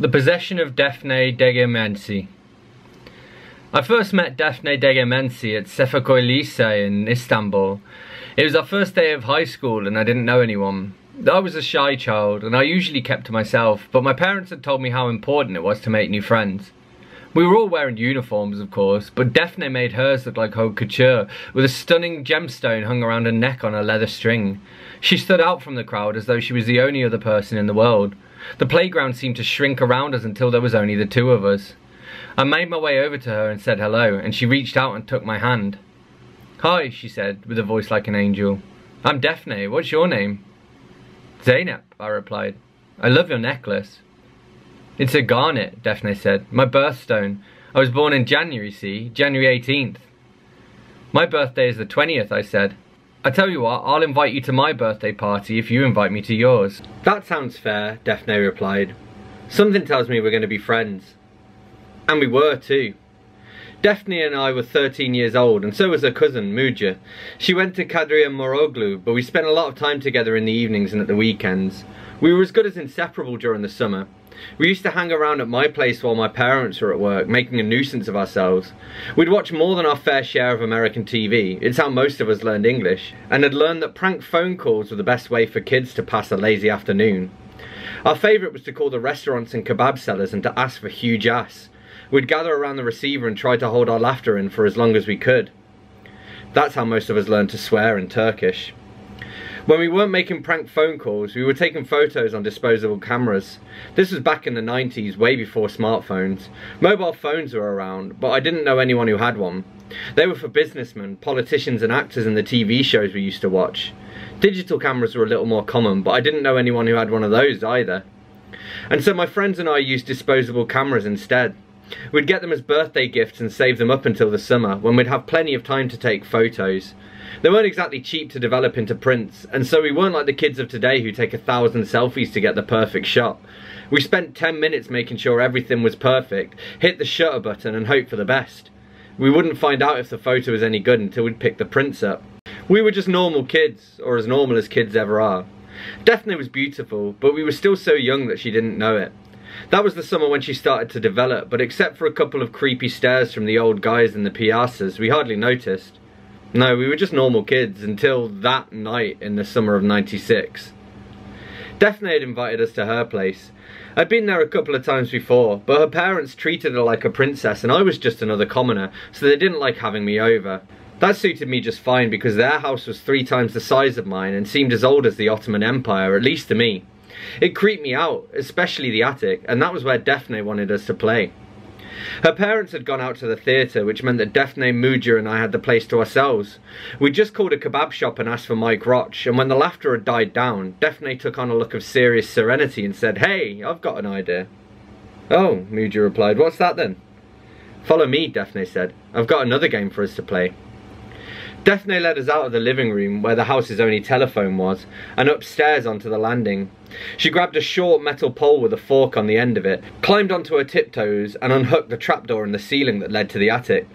The possession of Defne Değirmenci. I first met Defne Değirmenci at Sefaköy Lise in Istanbul. It was our first day of high school and I didn't know anyone. I was a shy child and I usually kept to myself, but my parents had told me how important it was to make new friends. We were all wearing uniforms, of course, but Defne made hers look like haute couture, with a stunning gemstone hung around her neck on a leather string. She stood out from the crowd as though she was the only other person in the world. The playground seemed to shrink around us until there was only the two of us. I made my way over to her and said hello, and she reached out and took my hand. Hi, she said, with a voice like an angel. I'm Defne, what's your name? Zeynep, I replied. I love your necklace. It's a garnet, Defne said. My birthstone. I was born in January, see? January 18th. My birthday is the 20th, I said. I tell you what, I'll invite you to my birthday party if you invite me to yours. That sounds fair, Defne replied. Something tells me we're going to be friends. And we were too. Defne and I were 13 years old, and so was her cousin, Muja. She went to Kadriye Moroğlu, but we spent a lot of time together in the evenings and at the weekends. We were as good as inseparable during the summer. We used to hang around at my place while my parents were at work, making a nuisance of ourselves. We'd watch more than our fair share of American TV, it's how most of us learned English, and had learned that prank phone calls were the best way for kids to pass a lazy afternoon. Our favourite was to call the restaurants and kebab sellers and to ask for huge ass. We'd gather around the receiver and try to hold our laughter in for as long as we could. That's how most of us learned to swear in Turkish. When we weren't making prank phone calls, we were taking photos on disposable cameras. This was back in the 90s, way before smartphones. Mobile phones were around, but I didn't know anyone who had one. They were for businessmen, politicians and actors in the TV shows we used to watch. Digital cameras were a little more common, but I didn't know anyone who had one of those either. And so my friends and I used disposable cameras instead. We'd get them as birthday gifts and save them up until the summer, when we'd have plenty of time to take photos. They weren't exactly cheap to develop into prints, and so we weren't like the kids of today who take a thousand selfies to get the perfect shot. We spent 10 minutes making sure everything was perfect, hit the shutter button and hope for the best. We wouldn't find out if the photo was any good until we'd pick the prints up. We were just normal kids, or as normal as kids ever are. Defne was beautiful, but we were still so young that she didn't know it. That was the summer when she started to develop, but except for a couple of creepy stares from the old guys in the piazzas, we hardly noticed. No, we were just normal kids until that night in the summer of 96. Defne had invited us to her place. I'd been there a couple of times before, but her parents treated her like a princess and I was just another commoner, so they didn't like having me over. That suited me just fine because their house was three times the size of mine and seemed as old as the Ottoman Empire, at least to me. It creeped me out, especially the attic, and that was where Defne wanted us to play. Her parents had gone out to the theatre, which meant that Defne, Muja and I had the place to ourselves. We just called a kebab shop and asked for Mike Roch, and when the laughter had died down, Defne took on a look of serious serenity and said, Hey, I've got an idea. Oh, Muja replied, what's that then? Follow me, Defne said. I've got another game for us to play. Defne led us out of the living room, where the house's only telephone was, and upstairs onto the landing. She grabbed a short metal pole with a fork on the end of it, climbed onto her tiptoes, and unhooked the trapdoor in the ceiling that led to the attic.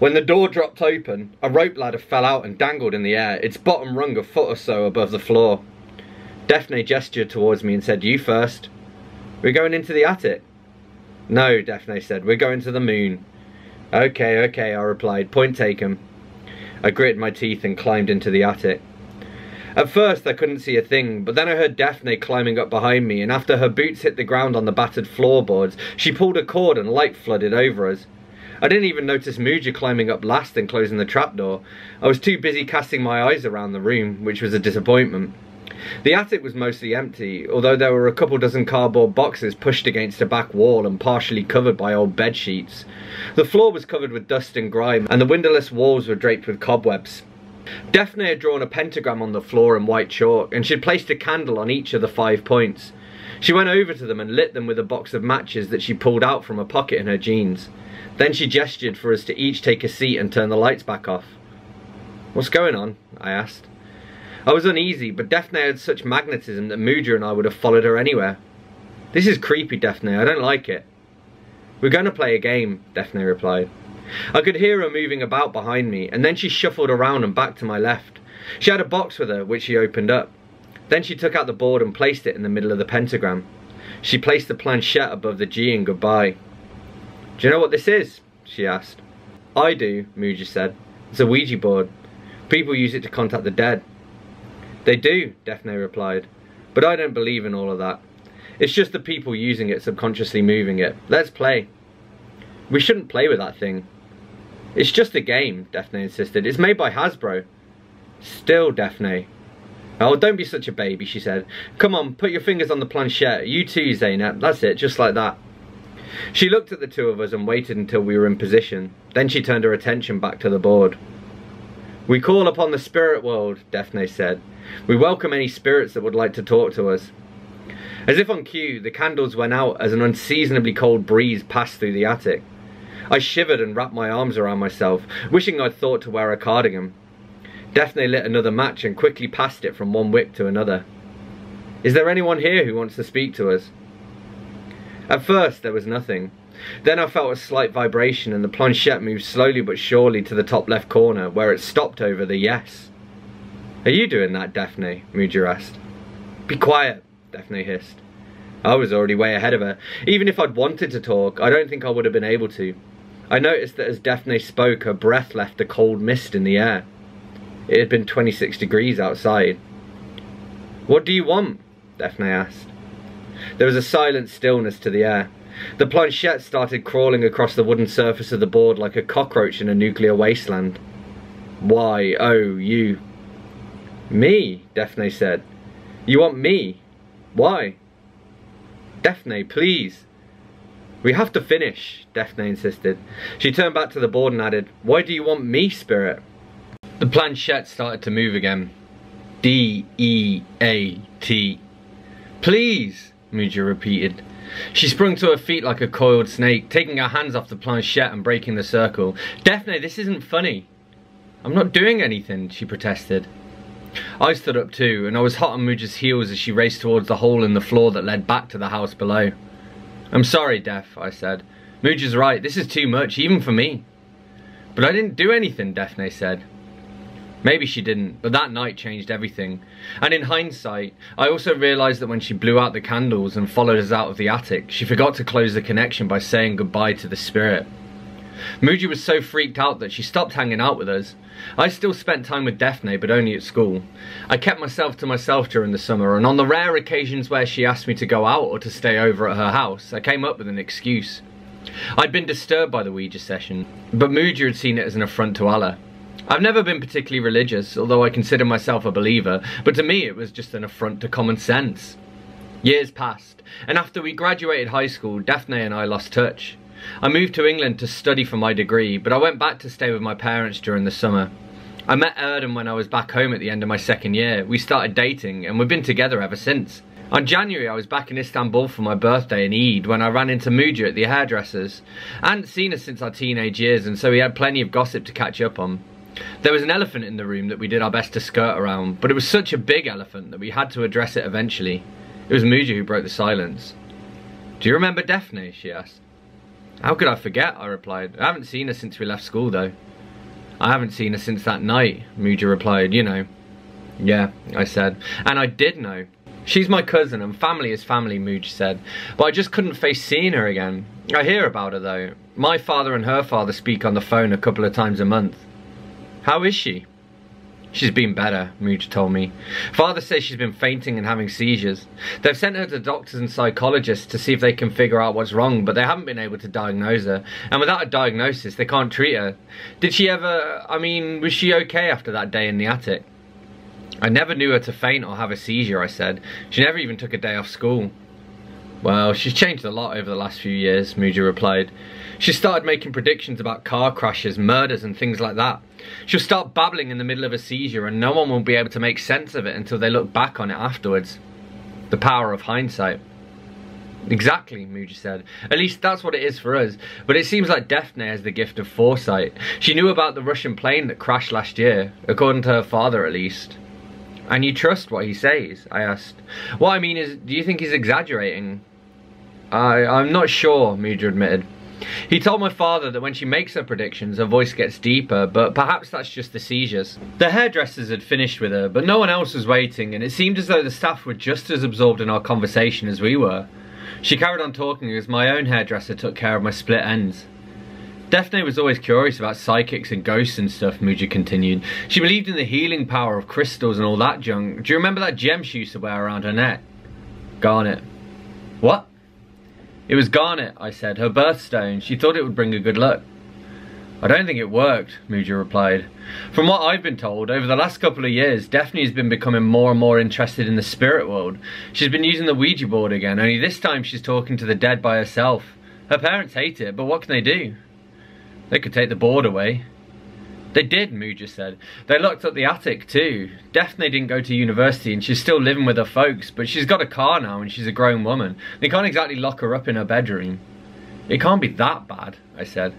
When the door dropped open, a rope ladder fell out and dangled in the air, its bottom rung a foot or so above the floor. Defne gestured towards me and said, You first. We're going into the attic. No, Defne said, we're going to the moon. Okay, okay, I replied, point taken. I gritted my teeth and climbed into the attic. At first I couldn't see a thing, but then I heard Defne climbing up behind me and after her boots hit the ground on the battered floorboards, she pulled a cord and light flooded over us. I didn't even notice Muja climbing up last and closing the trapdoor. I was too busy casting my eyes around the room, which was a disappointment. The attic was mostly empty, although there were a couple dozen cardboard boxes pushed against a back wall and partially covered by old bed sheets. The floor was covered with dust and grime, and the windowless walls were draped with cobwebs. Defne had drawn a pentagram on the floor in white chalk, and she had placed a candle on each of the five points. She went over to them and lit them with a box of matches that she pulled out from a pocket in her jeans. Then she gestured for us to each take a seat and turn the lights back off. What's going on? I asked. I was uneasy, but Defne had such magnetism that Muja and I would have followed her anywhere. This is creepy, Defne. I don't like it. We're going to play a game, Defne replied. I could hear her moving about behind me, and then she shuffled around and back to my left. She had a box with her, which she opened up. Then she took out the board and placed it in the middle of the pentagram. She placed the planchette above the G in goodbye. Do you know what this is? She asked. I do, Mooja said. It's a Ouija board. People use it to contact the dead. They do, Defne replied. But I don't believe in all of that. It's just the people using it subconsciously moving it. Let's play. We shouldn't play with that thing. It's just a game, Defne insisted. It's made by Hasbro. Still, Defne. Oh, don't be such a baby, she said. Come on, put your fingers on the planchette. You too, Zeynep. That's it, just like that. She looked at the two of us and waited until we were in position. Then she turned her attention back to the board. We call upon the spirit world, Defne said. We welcome any spirits that would like to talk to us. As if on cue, the candles went out as an unseasonably cold breeze passed through the attic. I shivered and wrapped my arms around myself, wishing I'd thought to wear a cardigan. Defne lit another match and quickly passed it from one wick to another. Is there anyone here who wants to speak to us? At first, there was nothing. Then I felt a slight vibration and the planchette moved slowly but surely to the top left corner, where it stopped over the yes. Are you doing that, Defne? Mooja asked. Be quiet, Defne hissed. I was already way ahead of her. Even if I'd wanted to talk, I don't think I would have been able to. I noticed that as Defne spoke, her breath left a cold mist in the air. It had been 26 degrees outside. What do you want? Defne asked. There was a silent stillness to the air. The planchette started crawling across the wooden surface of the board like a cockroach in a nuclear wasteland. Why, oh, you. Me, Defne said. You want me? Why? Defne, please. We have to finish, Defne insisted. She turned back to the board and added, Why do you want me, Spirit? The planchette started to move again. D-E-A-T. Please, Mooja repeated. She sprung to her feet like a coiled snake, taking her hands off the planchette and breaking the circle. Defne, this isn't funny. I'm not doing anything, she protested. I stood up too, and I was hot on Mooja's heels as she raced towards the hole in the floor that led back to the house below. I'm sorry, Daph, I said. Mooja's right, this is too much, even for me. But I didn't do anything, Defne said. Maybe she didn't, but that night changed everything. And in hindsight, I also realised that when she blew out the candles and followed us out of the attic, she forgot to close the connection by saying goodbye to the spirit. Muji was so freaked out that she stopped hanging out with us. I still spent time with Defne, but only at school. I kept myself to myself during the summer, and on the rare occasions where she asked me to go out or to stay over at her house, I came up with an excuse. I'd been disturbed by the Ouija session, but Muji had seen it as an affront to Allah. I've never been particularly religious, although I consider myself a believer, but to me it was just an affront to common sense. Years passed, and after we graduated high school, Defne and I lost touch. I moved to England to study for my degree, but I went back to stay with my parents during the summer. I met Erdem when I was back home at the end of my second year. We started dating, and we've been together ever since. On January, I was back in Istanbul for my birthday in Eid when I ran into Mooja at the hairdresser's. I hadn't seen her since our teenage years, and so we had plenty of gossip to catch up on. There was an elephant in the room that we did our best to skirt around, but it was such a big elephant that we had to address it eventually. It was Mooja who broke the silence. Do you remember Defne? she asked. How could I forget? I replied. I haven't seen her since we left school though. I haven't seen her since that night, Mooja replied, you know. Yeah, I said. And I did know. She's my cousin and family is family, Mooja said. But I just couldn't face seeing her again. I hear about her though. My father and her father speak on the phone a couple of times a month. How is she? She's been better, Mooja told me. Father says she's been fainting and having seizures. They've sent her to doctors and psychologists to see if they can figure out what's wrong, but they haven't been able to diagnose her. And without a diagnosis, they can't treat her. Did she ever, I mean, was she okay after that day in the attic? I never knew her to faint or have a seizure, I said. She never even took a day off school. Well, she's changed a lot over the last few years, Mooja replied. She started making predictions about car crashes, murders and things like that. She'll start babbling in the middle of a seizure and no one will be able to make sense of it until they look back on it afterwards. The power of hindsight. Exactly, Mooja said. At least that's what it is for us. But it seems like Defne has the gift of foresight. She knew about the Russian plane that crashed last year, according to her father at least. And you trust what he says? I asked. What I mean is, do you think he's exaggerating? I, I'm not sure, Mooja admitted. He told my father that when she makes her predictions, her voice gets deeper, but perhaps that's just the seizures. The hairdressers had finished with her, but no one else was waiting, and it seemed as though the staff were just as absorbed in our conversation as we were. She carried on talking as my own hairdresser took care of my split ends. Defne was always curious about psychics and ghosts and stuff, Muja continued. She believed in the healing power of crystals and all that junk. Do you remember that gem she used to wear around her neck? Garnet. What? It was garnet, I said, her birthstone. She thought it would bring her good luck. I don't think it worked, Mooja replied. From what I've been told, over the last couple of years, Defne's been becoming more and more interested in the spirit world. She's been using the Ouija board again, only this time she's talking to the dead by herself. Her parents hate it, but what can they do? They could take the board away. They did, Mooja said. They locked up the attic too. Defne didn't go to university and she's still living with her folks, but she's got a car now and she's a grown woman. They can't exactly lock her up in her bedroom. It can't be that bad, I said.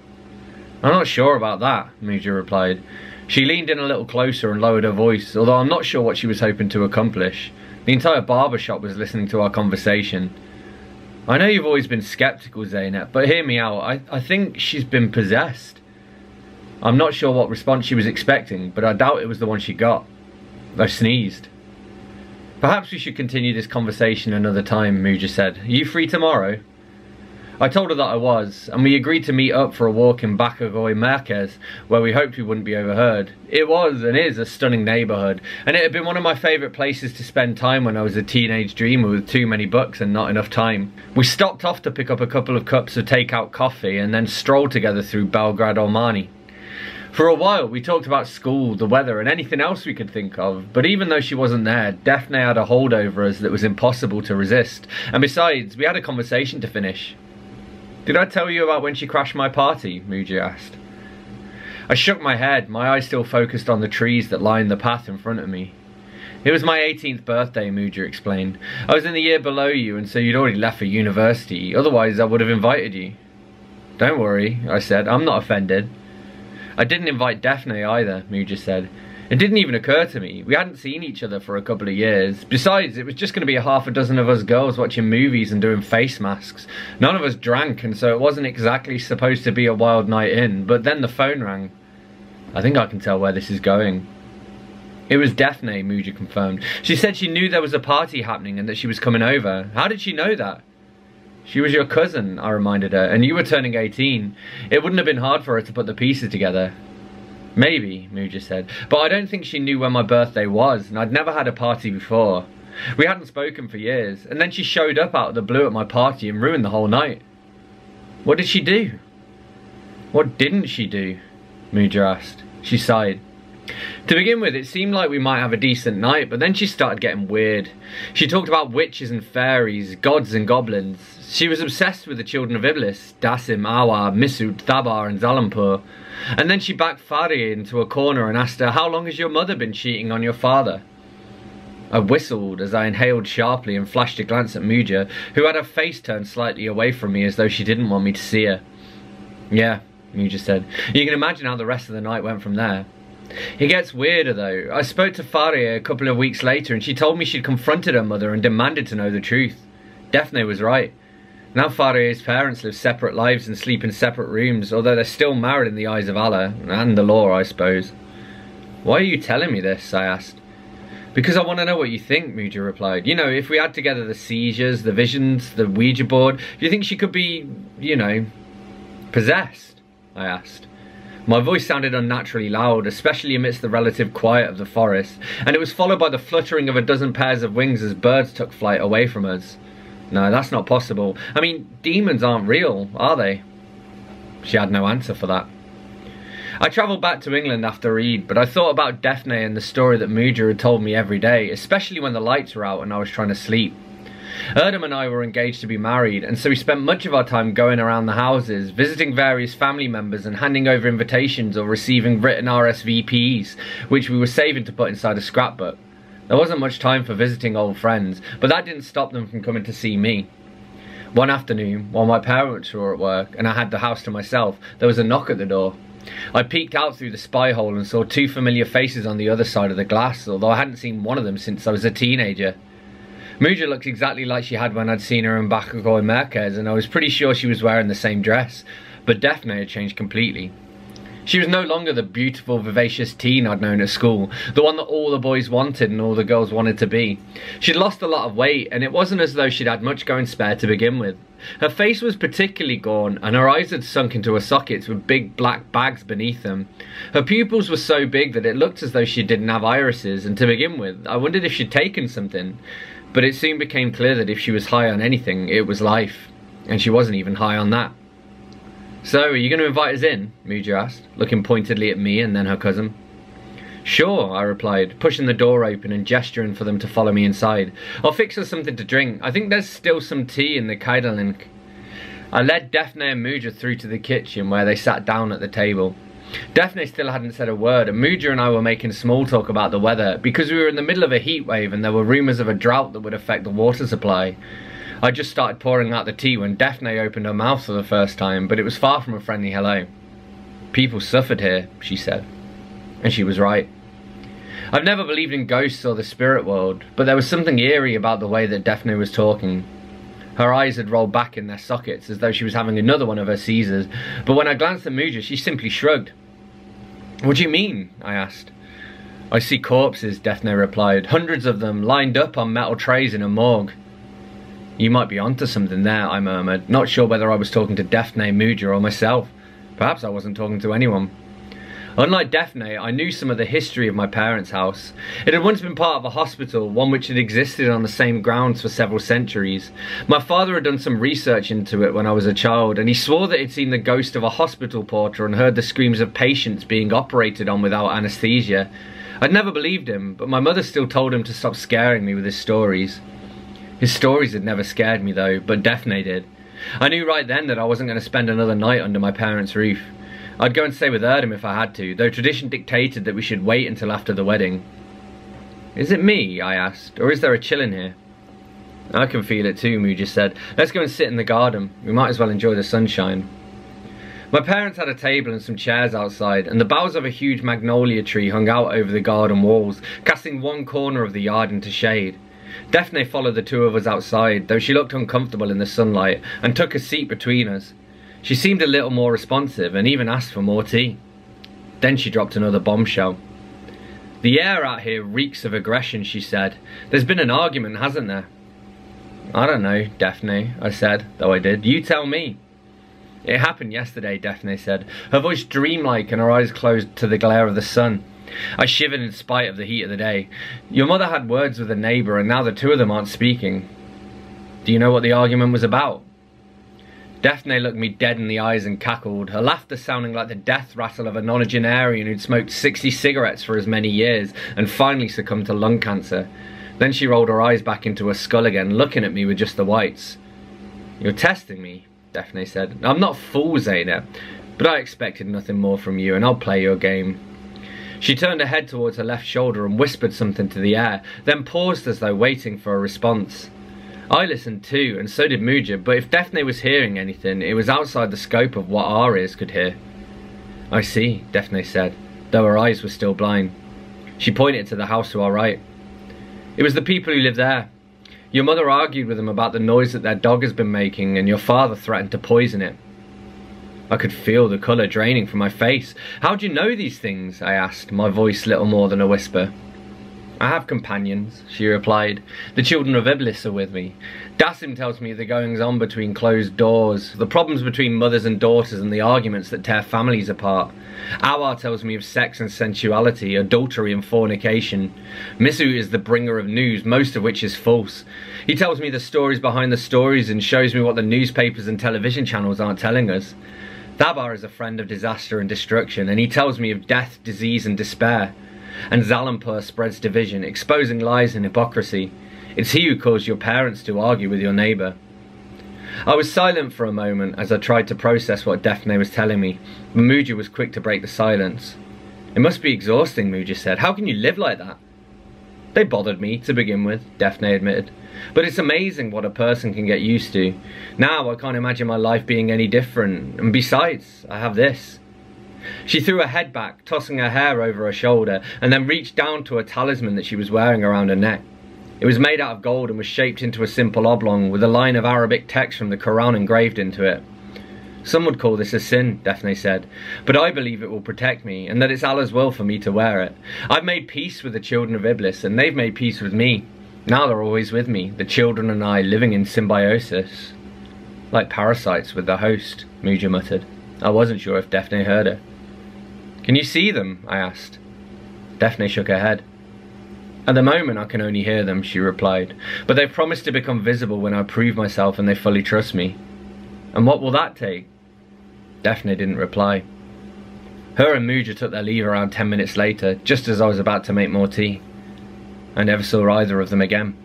I'm not sure about that, Mooja replied. She leaned in a little closer and lowered her voice, although I'm not sure what she was hoping to accomplish. The entire barber shop was listening to our conversation. I know you've always been skeptical, Zeynep, but hear me out. I, I think she's been possessed. I'm not sure what response she was expecting, but I doubt it was the one she got. I sneezed. Perhaps we should continue this conversation another time, Mooja said. Are you free tomorrow? I told her that I was, and we agreed to meet up for a walk in Bahçeköy Merkez, where we hoped we wouldn't be overheard. It was and is a stunning neighbourhood, and it had been one of my favourite places to spend time when I was a teenage dreamer with too many books and not enough time. We stopped off to pick up a couple of cups of take-out coffee and then strolled together through Belgrad Ormanı. For a while, we talked about school, the weather, and anything else we could think of, but even though she wasn't there, Defne had a hold over us that was impossible to resist. And besides, we had a conversation to finish. Did I tell you about when she crashed my party? Muji asked. I shook my head, my eyes still focused on the trees that lined the path in front of me. It was my 18th birthday, Mooja explained. I was in the year below you, and so you'd already left for university. Otherwise, I would have invited you. Don't worry, I said. I'm not offended. I didn't invite Defne either, Mooja said. It didn't even occur to me. We hadn't seen each other for a couple of years. Besides, it was just going to be a half a dozen of us girls watching movies and doing face masks. None of us drank, and so it wasn't exactly supposed to be a wild night in. But then the phone rang. I think I can tell where this is going. It was Defne, Mooja confirmed. She said she knew there was a party happening and that she was coming over. How did she know that? She was your cousin, I reminded her, and you were turning 18. It wouldn't have been hard for her to put the pieces together. Maybe, Mooja said, but I don't think she knew when my birthday was, and I'd never had a party before. We hadn't spoken for years, and then she showed up out of the blue at my party and ruined the whole night. What did she do? What didn't she do? Mooja asked. She sighed. To begin with, it seemed like we might have a decent night, but then she started getting weird. She talked about witches and fairies, gods and goblins. She was obsessed with the children of Iblis, Dasim, Awa, Misut, Thabar and Zalampur. And then she backed Faria into a corner and asked her, how long has your mother been cheating on your father? I whistled as I inhaled sharply and flashed a glance at Mooja, who had her face turned slightly away from me as though she didn't want me to see her. Yeah, Mooja said. You can imagine how the rest of the night went from there. It gets weirder though. I spoke to Faria a couple of weeks later and she told me she'd confronted her mother and demanded to know the truth. Defne was right. Now Faria's parents live separate lives and sleep in separate rooms, although they're still married in the eyes of Allah, and the law, I suppose. Why are you telling me this? I asked. Because I want to know what you think, Muja replied. You know, if we add together the seizures, the visions, the Ouija board, do you think she could be, you know, possessed? I asked. My voice sounded unnaturally loud, especially amidst the relative quiet of the forest, and it was followed by the fluttering of a dozen pairs of wings as birds took flight away from us. No, that's not possible. I mean, demons aren't real, are they? She had no answer for that. I travelled back to England after Eid, but I thought about Defne and the story that Mooja had told me every day, especially when the lights were out and I was trying to sleep. Erdem and I were engaged to be married, and so we spent much of our time going around the houses, visiting various family members and handing over invitations or receiving written RSVPs, which we were saving to put inside a scrapbook. There wasn't much time for visiting old friends, but that didn't stop them from coming to see me. One afternoon, while my parents were at work and I had the house to myself, there was a knock at the door. I peeked out through the spy hole and saw two familiar faces on the other side of the glass, although I hadn't seen one of them since I was a teenager. Mooja looked exactly like she had when I'd seen her in Bacago and Marquez, and I was pretty sure she was wearing the same dress, but Defne had changed completely. She was no longer the beautiful, vivacious teen I'd known at school, the one that all the boys wanted and all the girls wanted to be. She'd lost a lot of weight, and it wasn't as though she'd had much going spare to begin with. Her face was particularly gaunt, and her eyes had sunk into her sockets with big black bags beneath them. Her pupils were so big that it looked as though she didn't have irises, and to begin with, I wondered if she'd taken something. But it soon became clear that if she was high on anything, it was life. And she wasn't even high on that. So, are you going to invite us in? Mooja asked, looking pointedly at me and then her cousin. Sure, I replied, pushing the door open and gesturing for them to follow me inside. I'll fix us something to drink. I think there's still some tea in the çaydanlık. I led Defne and Mooja through to the kitchen where they sat down at the table. Defne still hadn't said a word and Mooja and I were making small talk about the weather because we were in the middle of a heat wave and there were rumours of a drought that would affect the water supply. I just started pouring out the tea when Defne opened her mouth for the first time, but it was far from a friendly hello. People suffered here, she said. And she was right. I've never believed in ghosts or the spirit world, but there was something eerie about the way that Defne was talking. Her eyes had rolled back in their sockets as though she was having another one of her seizures, but when I glanced at Mooja, she simply shrugged. What do you mean? I asked. I see corpses, Defne replied, hundreds of them lined up on metal trays in a morgue. You might be onto something there, I murmured, um, uh, not sure whether I was talking to Defne, Mooja or myself. Perhaps I wasn't talking to anyone. Unlike Defne, I knew some of the history of my parents' house. It had once been part of a hospital, one which had existed on the same grounds for several centuries. My father had done some research into it when I was a child, and he swore that he'd seen the ghost of a hospital porter and heard the screams of patients being operated on without anaesthesia. I'd never believed him, but my mother still told him to stop scaring me with his stories. His stories had never scared me though, but Defne did. I knew right then that I wasn't going to spend another night under my parents' roof. I'd go and stay with Erdem if I had to, though tradition dictated that we should wait until after the wedding. Is it me, I asked, or is there a chill in here? I can feel it too, Mooja said. Let's go and sit in the garden. We might as well enjoy the sunshine. My parents had a table and some chairs outside, and the boughs of a huge magnolia tree hung out over the garden walls, casting one corner of the yard into shade. Defne followed the two of us outside, though she looked uncomfortable in the sunlight, and took a seat between us. She seemed a little more responsive and even asked for more tea. Then she dropped another bombshell. The air out here reeks of aggression, she said. There's been an argument, hasn't there? I don't know, Defne, I said, though I did. You tell me. It happened yesterday, Defne said, her voice dreamlike and her eyes closed to the glare of the sun. I shivered in spite of the heat of the day. Your mother had words with a neighbour and now the two of them aren't speaking. Do you know what the argument was about? Defne looked me dead in the eyes and cackled, her laughter sounding like the death rattle of a nonagenarian who'd smoked 60 cigarettes for as many years and finally succumbed to lung cancer. Then she rolled her eyes back into her skull again, looking at me with just the whites. You're testing me, Defne said. I'm not fool, Zayna, but I expected nothing more from you and I'll play your game. She turned her head towards her left shoulder and whispered something to the air, then paused as though waiting for a response. I listened too, and so did Muja, but if Defne was hearing anything, it was outside the scope of what our ears could hear. I see, Defne said, though her eyes were still blind. She pointed to the house to our right. It was the people who live there. Your mother argued with them about the noise that their dog has been making, and your father threatened to poison it. I could feel the colour draining from my face. How do you know these things? I asked, my voice little more than a whisper. I have companions, she replied. The children of Iblis are with me. Dasim tells me the goings on between closed doors, the problems between mothers and daughters and the arguments that tear families apart. Awar tells me of sex and sensuality, adultery and fornication. Misu is the bringer of news, most of which is false. He tells me the stories behind the stories and shows me what the newspapers and television channels aren't telling us. Thabar is a friend of disaster and destruction, and he tells me of death, disease and despair and Zalampur spreads division, exposing lies and hypocrisy. It's he who caused your parents to argue with your neighbour. I was silent for a moment as I tried to process what Defne was telling me, but Mooja was quick to break the silence. It must be exhausting, Mooja said. How can you live like that? They bothered me, to begin with, Defne admitted. But it's amazing what a person can get used to. Now I can't imagine my life being any different, and besides, I have this. She threw her head back, tossing her hair over her shoulder, and then reached down to a talisman that she was wearing around her neck. It was made out of gold and was shaped into a simple oblong with a line of Arabic text from the Quran engraved into it. Some would call this a sin, Defne said, but I believe it will protect me and that it's Allah's will for me to wear it. I've made peace with the children of Iblis and they've made peace with me. Now they're always with me, the children and I living in symbiosis. Like parasites with the host, Mooja muttered. I wasn't sure if Defne heard her. Can you see them? I asked. Defne shook her head. At the moment I can only hear them, she replied, but they've promised to become visible when I prove myself and they fully trust me. And what will that take? Defne didn't reply. Her and Muja took their leave around ten minutes later, just as I was about to make more tea. I never saw either of them again.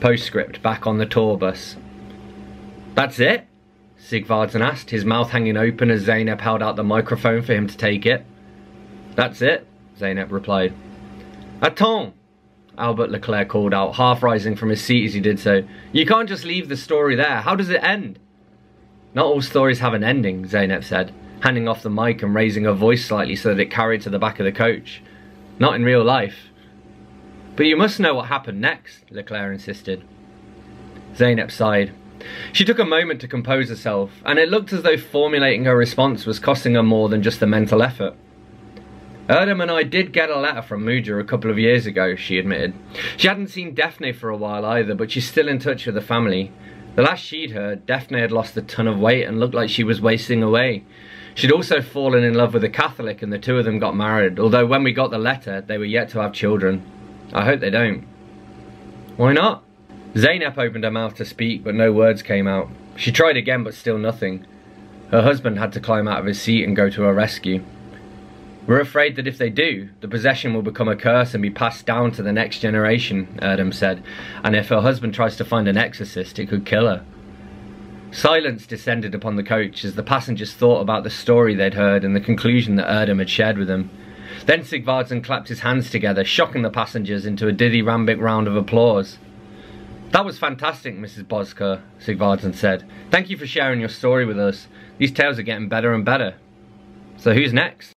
Postscript back on the tour bus. That's it? Sigvardsson asked, his mouth hanging open as Zeynep held out the microphone for him to take it. That's it, Zeynep replied. Attends! Albert Leclerc called out, half rising from his seat as he did so. You can't just leave the story there. How does it end? Not all stories have an ending, Zeynep said, handing off the mic and raising her voice slightly so that it carried to the back of the coach. Not in real life. But you must know what happened next, Leclerc insisted. Zeynep sighed. She took a moment to compose herself, and it looked as though formulating her response was costing her more than just the mental effort. Erdem and I did get a letter from Mooja a couple of years ago, she admitted. She hadn't seen Defne for a while either, but she's still in touch with the family. The last she'd heard, Defne had lost a ton of weight and looked like she was wasting away. She'd also fallen in love with a Catholic and the two of them got married, although when we got the letter, they were yet to have children. I hope they don't. Why not? Zeynep opened her mouth to speak, but no words came out. She tried again, but still nothing. Her husband had to climb out of his seat and go to her rescue. We're afraid that if they do, the possession will become a curse and be passed down to the next generation, Erdem said, and if her husband tries to find an exorcist, it could kill her. Silence descended upon the coach as the passengers thought about the story they'd heard and the conclusion that Erdem had shared with them. Then Sigvardsson clapped his hands together, shocking the passengers into a dithyrambic round of applause. That was fantastic, Mrs. Bosker, Sigvardsson said. Thank you for sharing your story with us. These tales are getting better and better. So who's next?